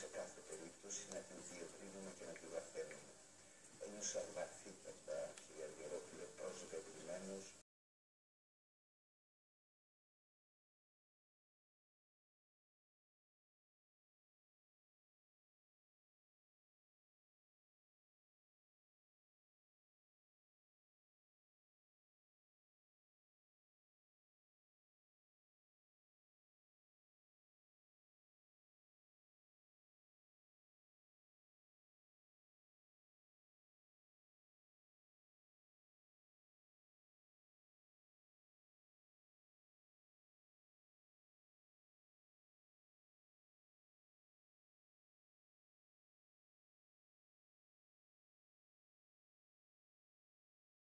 σε κάθε περίπτωση να την διευρύνουμε και να τη βαθαίνουμε. Ένιωσα βαθύτατα